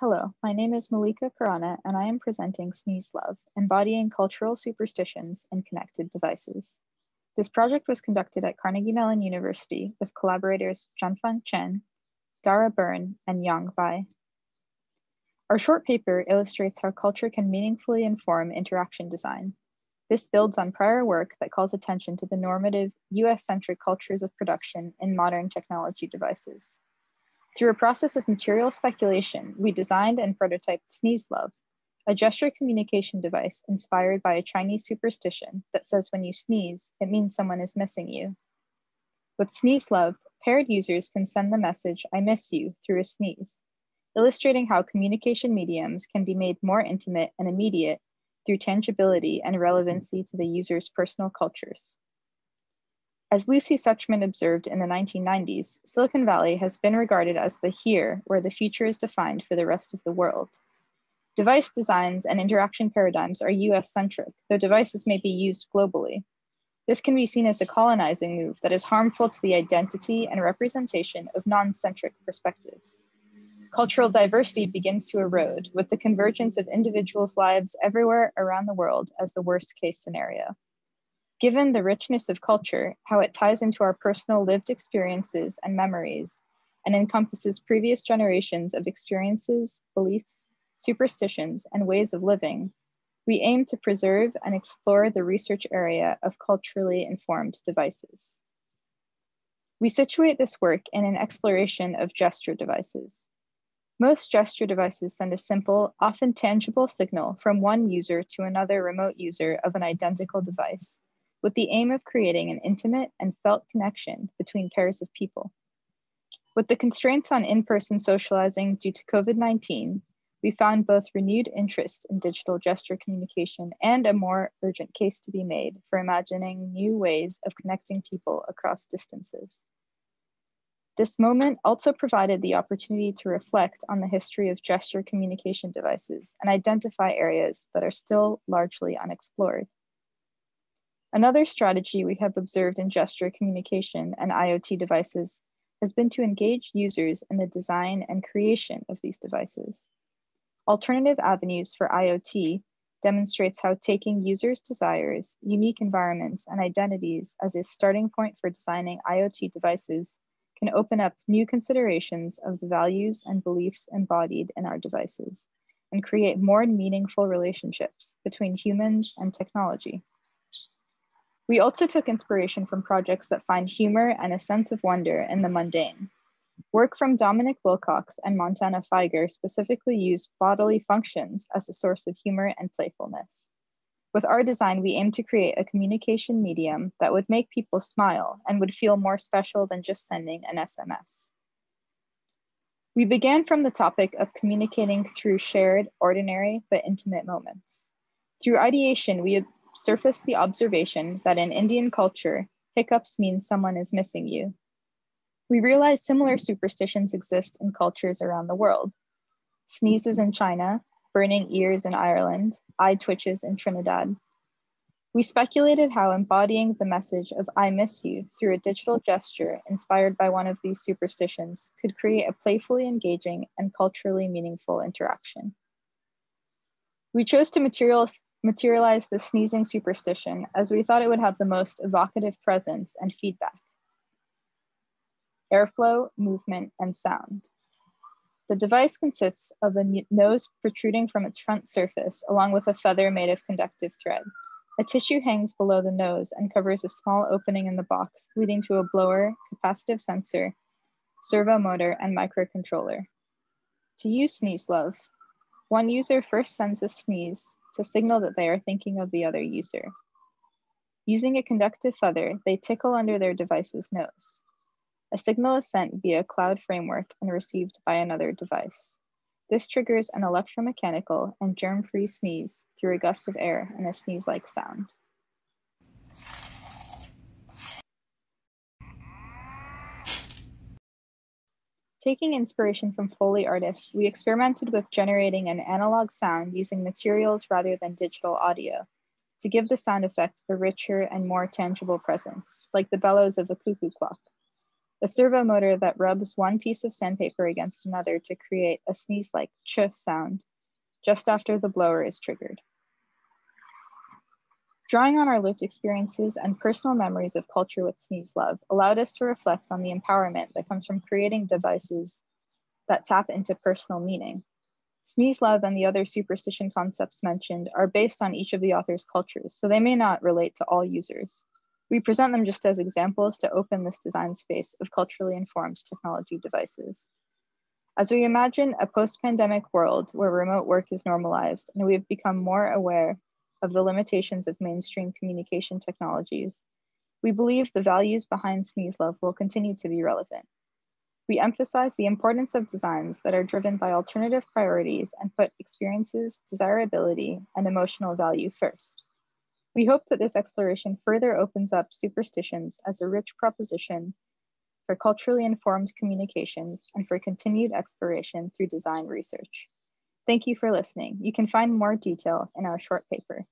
Hello, my name is Malika Khurana, and I am presenting Sneeze Love, embodying cultural superstitions in connected devices. This project was conducted at Carnegie Mellon University with collaborators Jianfeng Chen, Daragh Byrne, and Yang Bai. Our short paper illustrates how culture can meaningfully inform interaction design. This builds on prior work that calls attention to the normative US-centric cultures of production in modern technology devices. Through a process of material speculation, we designed and prototyped Sneeze Love, a gesture communication device inspired by a Chinese superstition that says when you sneeze, it means someone is missing you. With Sneeze Love, paired users can send the message, I miss you, through a sneeze, illustrating how communication mediums can be made more intimate and immediate through tangibility and relevancy to the user's personal cultures. As Lucy Suchman observed in the 1990s, Silicon Valley has been regarded as the here where the future is defined for the rest of the world. Device designs and interaction paradigms are US centric, though devices may be used globally. This can be seen as a colonizing move that is harmful to the identity and representation of non centric perspectives. Cultural diversity begins to erode with the convergence of individuals' lives everywhere around the world as the worst case scenario. Given the richness of culture, how it ties into our personal lived experiences and memories, and encompasses previous generations of experiences, beliefs, superstitions, and ways of living, we aim to preserve and explore the research area of culturally informed devices. We situate this work in an exploration of gesture devices. Most gesture devices send a simple, often tangible signal from one user to another remote user of an identical device with the aim of creating an intimate and felt connection between pairs of people. With the constraints on in-person socializing due to COVID-19, we found both renewed interest in digital gesture communication and a more urgent case to be made for imagining new ways of connecting people across distances. This moment also provided the opportunity to reflect on the history of gesture communication devices and identify areas that are still largely unexplored. Another strategy we have observed in gesture communication and IoT devices has been to engage users in the design and creation of these devices. Alternative avenues for IoT demonstrates how taking users' desires, unique environments, and identities as a starting point for designing IoT devices can open up new considerations of the values and beliefs embodied in our devices and create more meaningful relationships between humans and technology. We also took inspiration from projects that find humor and a sense of wonder in the mundane. Work from Dominic Wilcox and Montana Feiger specifically used bodily functions as a source of humor and playfulness. With our design, we aim to create a communication medium that would make people smile and would feel more special than just sending an SMS. We began from the topic of communicating through shared, ordinary, but intimate moments. Through ideation, we surfaced the observation that in Indian culture, hiccups mean someone is missing you. We realize similar superstitions exist in cultures around the world. Sneezes in China, burning ears in Ireland, eye twitches in Trinidad. We speculated how embodying the message of I miss you through a digital gesture inspired by one of these superstitions could create a playfully engaging and culturally meaningful interaction. We chose to material, materialize the sneezing superstition as we thought it would have the most evocative presence and feedback. Airflow, movement, and sound. The device consists of a nose protruding from its front surface along with a feather made of conductive thread. A tissue hangs below the nose and covers a small opening in the box, leading to a blower, capacitive sensor, servo motor, and microcontroller. To use Sneeze Love, one user first sends a sneeze to signal that they are thinking of the other user. Using a conductive feather, they tickle under their device's nose. A signal is sent via cloud framework and received by another device. This triggers an electromechanical and germ-free sneeze through a gust of air and a sneeze-like sound. Taking inspiration from Foley artists, we experimented with generating an analog sound using materials rather than digital audio to give the sound effect a richer and more tangible presence, like the bellows of a cuckoo clock. a servo motor that rubs one piece of sandpaper against another to create a sneeze-like ch sound just after the blower is triggered. Drawing on our lived experiences and personal memories of culture with Sneeze Love allowed us to reflect on the empowerment that comes from creating devices that tap into personal meaning. Sneeze Love and the other superstition concepts mentioned are based on each of the author's cultures, so they may not relate to all users. We present them just as examples to open this design space of culturally informed technology devices. As we imagine a post-pandemic world where remote work is normalized and we have become more aware of the limitations of mainstream communication technologies, we believe the values behind Sneeze Love will continue to be relevant. We emphasize the importance of designs that are driven by alternative priorities and put experiences, desirability, and emotional value first. We hope that this exploration further opens up superstitions as a rich proposition for culturally informed communications and for continued exploration through design research. Thank you for listening. You can find more detail in our short paper.